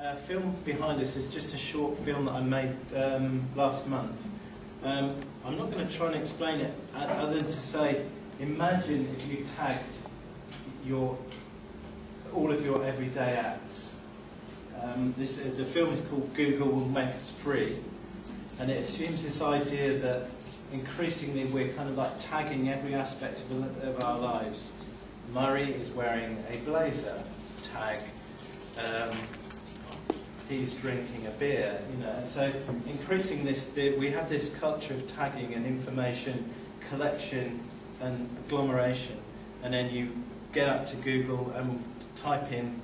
uh, film behind us is just a short film that I made um, last month. Um, I'm not going to try and explain it other than to say, imagine if you tagged your all of your everyday acts. Um, this, uh, the film is called Google Will Make Us Free, and it assumes this idea that increasingly we're kind of like tagging every aspect of, of our lives. Murray is wearing a blazer tag. Um, he's drinking a beer, you know. So increasing this, we have this culture of tagging and information collection and agglomeration, and then you get up to Google and type in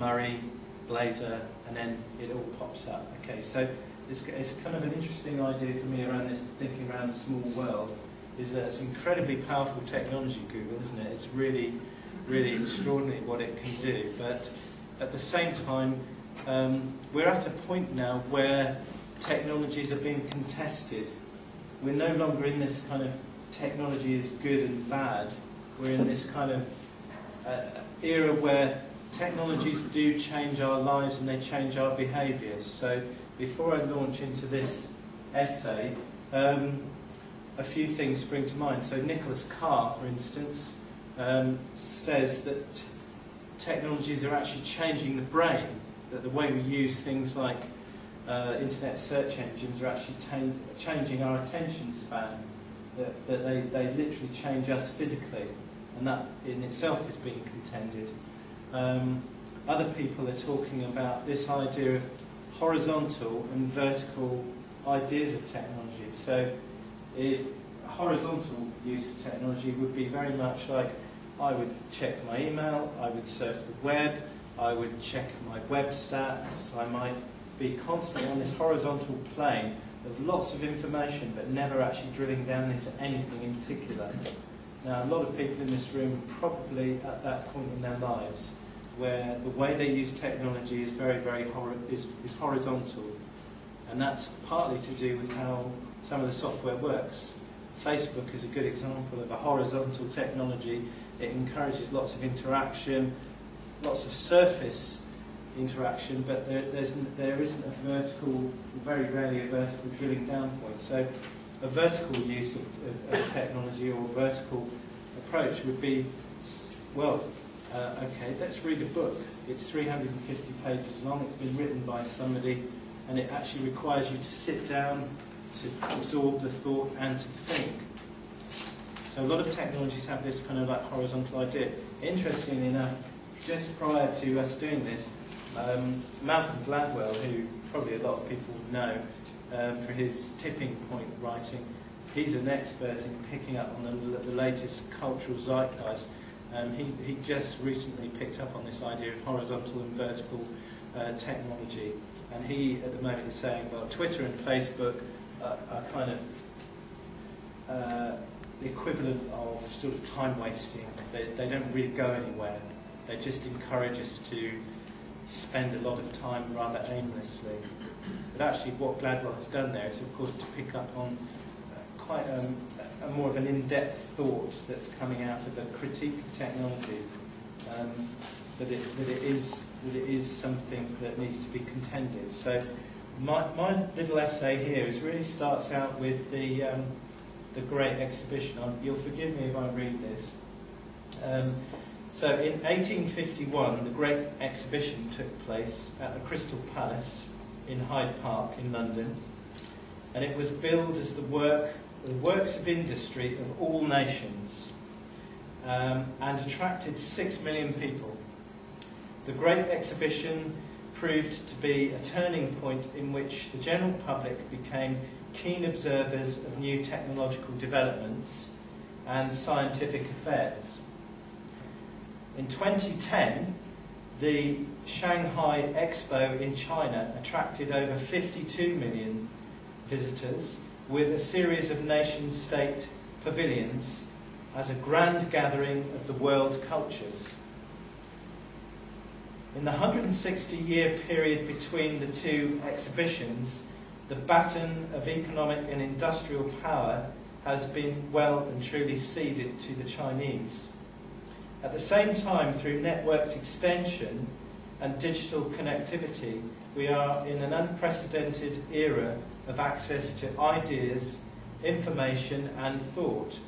Murray blazer, and then it all pops up. Okay, so it's, it's kind of an interesting idea for me around this thinking around a small world. Is that it's incredibly powerful technology, Google, isn't it? It's really, really extraordinary what it can do. But at the same time, um, we're at a point now where technologies are being contested. We're no longer in this kind of technology is good and bad. We're in this kind of uh, era where technologies do change our lives and they change our behaviours. So before I launch into this essay, um, a few things spring to mind. So Nicholas Carr, for instance, um, says that technologies are actually changing the brain that the way we use things like uh, internet search engines are actually changing our attention span, that, that they, they literally change us physically, and that in itself is being contended. Um, other people are talking about this idea of horizontal and vertical ideas of technology. So if horizontal use of technology would be very much like I would check my email, I would surf the web, I would check my web stats, I might be constantly on this horizontal plane of lots of information but never actually drilling down into anything in particular. Now a lot of people in this room probably at that point in their lives where the way they use technology is very, very hor is, is horizontal and that's partly to do with how some of the software works. Facebook is a good example of a horizontal technology. It encourages lots of interaction, lots of surface interaction, but there, there's, there isn't a vertical, very rarely a vertical drilling down point. So a vertical use of, of, of technology or vertical approach would be, well, uh, okay, let's read a book. It's 350 pages long, it's been written by somebody, and it actually requires you to sit down, to absorb the thought, and to think. So a lot of technologies have this kind of like horizontal idea. Interestingly enough, just prior to us doing this, um, Malcolm Gladwell, who probably a lot of people know um, for his tipping point writing, he's an expert in picking up on the, the latest cultural zeitgeist. Um, he, he just recently picked up on this idea of horizontal and vertical uh, technology. And he, at the moment, is saying, well, Twitter and Facebook are, are kind of uh, the equivalent of sort of time wasting. They, they don't really go anywhere. They just encourage us to spend a lot of time rather aimlessly. But actually what Gladwell has done there is of course to pick up on uh, quite um, a more of an in-depth thought that's coming out of a critique of technology. Um, that it, that it is that it is something that needs to be contended. So my, my little essay here is really starts out with the um, the great exhibition. you'll forgive me if I read this. Um, so in 1851, the Great Exhibition took place at the Crystal Palace in Hyde Park in London, and it was billed as the work, the works of industry of all nations, um, and attracted six million people. The Great Exhibition proved to be a turning point in which the general public became keen observers of new technological developments and scientific affairs. In 2010, the Shanghai Expo in China attracted over 52 million visitors with a series of nation-state pavilions as a grand gathering of the world cultures. In the 160-year period between the two exhibitions, the baton of economic and industrial power has been well and truly ceded to the Chinese. At the same time, through networked extension and digital connectivity, we are in an unprecedented era of access to ideas, information and thought.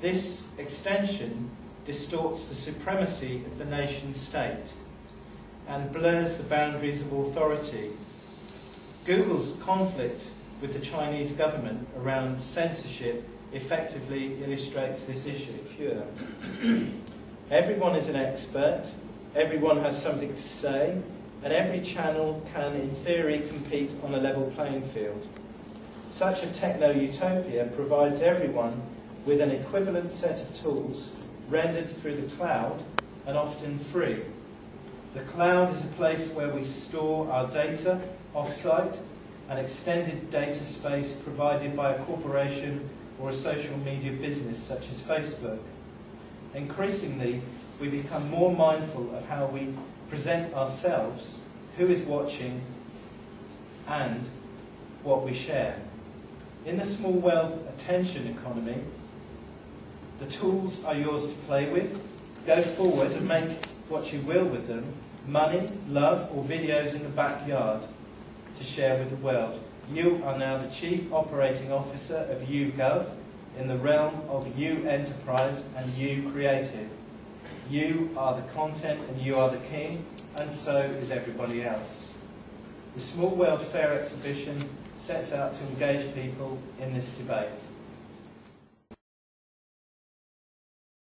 This extension distorts the supremacy of the nation state and blurs the boundaries of authority. Google's conflict with the Chinese government around censorship effectively illustrates this issue. Everyone is an expert, everyone has something to say, and every channel can, in theory, compete on a level playing field. Such a techno-utopia provides everyone with an equivalent set of tools rendered through the cloud and often free. The cloud is a place where we store our data off-site, an extended data space provided by a corporation or a social media business such as Facebook. Increasingly, we become more mindful of how we present ourselves, who is watching, and what we share. In the small world attention economy, the tools are yours to play with. Go forward and make what you will with them money, love, or videos in the backyard to share with the world. You are now the Chief Operating Officer of YouGov in the realm of You Enterprise and You Creative. You are the content and you are the king, and so is everybody else. The Small World Fair exhibition sets out to engage people in this debate.